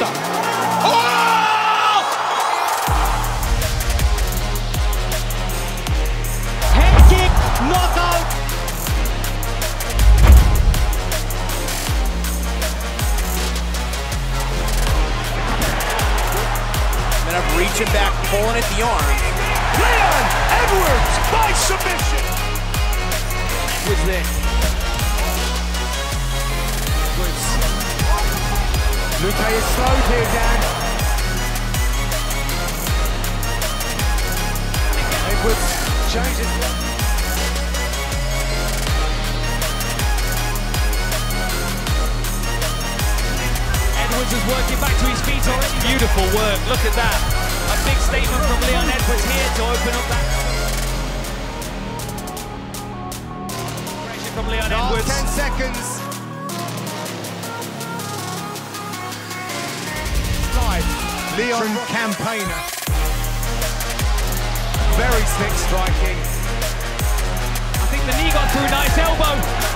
Costa. Oh! Head kick, knockout. And I'm reaching back, pulling at the arm. Leon Edwards by submission. Was there. Luque is slowed here, Dan. Edwards changes. Edwards is working back to his feet already. Beautiful work. Look at that. A big statement from Leon Edwards here to open up that. Pressure from Leon Last Edwards. 10 seconds. Leon Campaigner. Very slick striking. I think the knee got through. Nice elbow.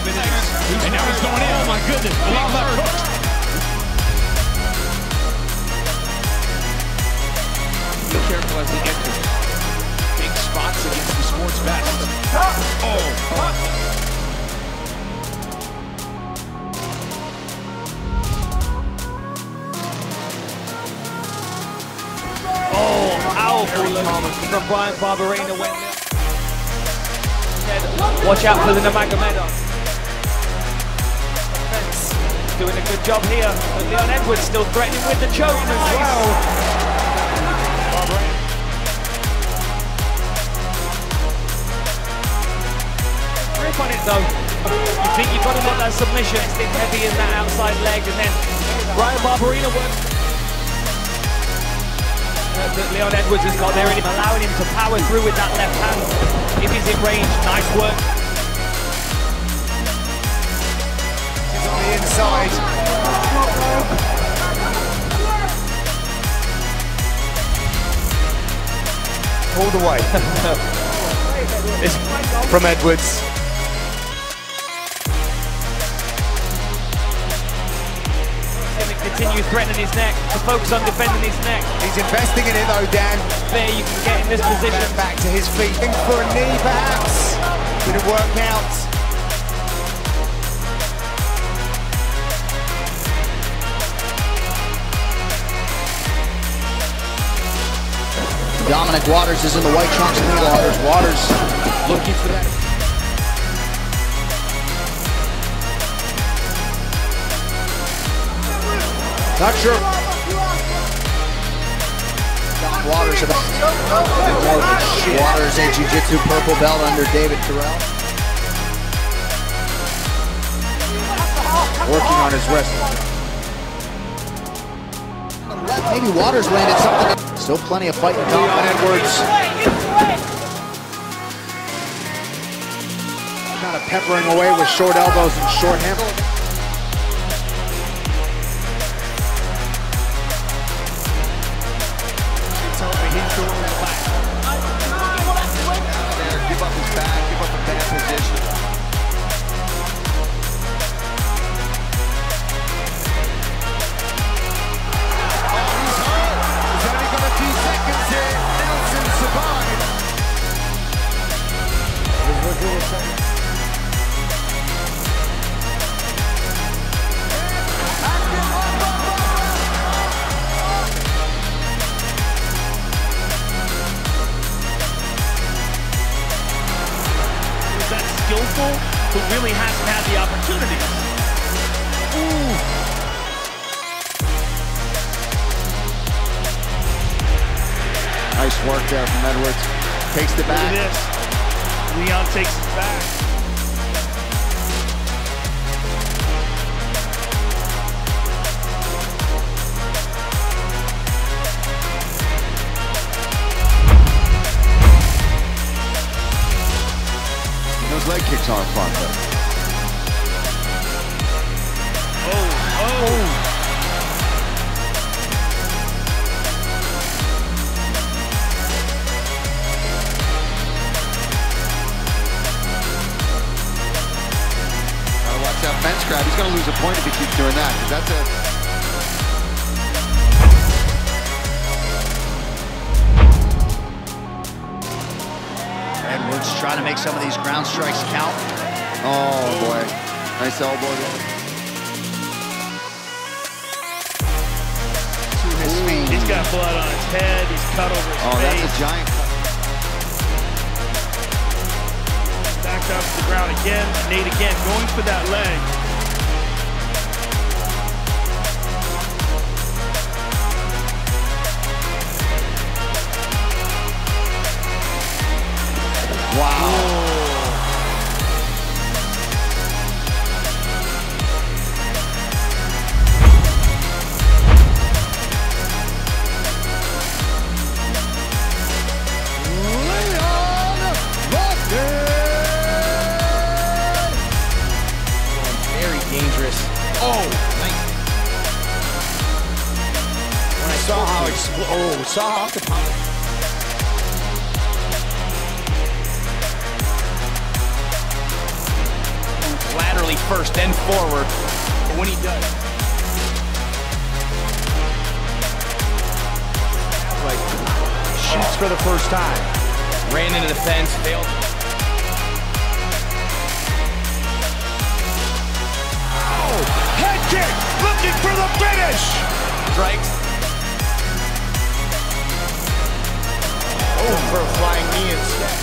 And now he's going in. Oh my goodness. Belal got cooked. Be careful as he enters. Big spots against the sports best. Oh, Oh, from Bryan Barberena watch out for the Namagameda. Doing a good job here, but Leon Edwards still threatening with the choke as well. Grip on it though. You think you've got to get that submission, it's been heavy in that outside leg, and then Bryan Barberena works uh, that Leon Edwards has got there in him, allowing him to power through with that left hand. If he's in range, nice work. The inside. All the way. It's From Edwards. going to continue threatening his neck, to focus on defending his neck. He's investing in it though, Dan. There you can get in this position. Back to his feet. Looking for a knee, perhaps. Did it work out? Dominic Waters is in the white trunks. Waters. Waters looking for that. Not sure. Waters about Waters a jiu-jitsu purple belt under David Terrell. Working on his wrist. Maybe Waters landed something. Still plenty of fight in Leon Edwards. Kind of peppering away with short elbows and short handles. Work there from Edwards. Takes the Look at back. this. Leon takes it back. That's a Edwards trying to make some of these ground strikes count. Oh boy. Nice elbow there. To his feet. He's got blood on his head. He's cut over his Oh, face. that's a giant cut. Back down to the ground again. Nate again going for that leg. Saw how the laterally first, then forward. But when he does, like shoots for the first time, ran into the fence, failed. Oh, head kick, looking for the finish. strikes. A flying knee instead.